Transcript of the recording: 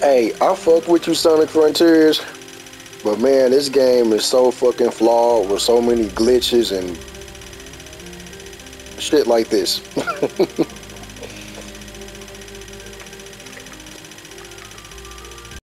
Hey, I fuck with you, Sonic Frontiers, but man, this game is so fucking flawed with so many glitches and shit like this.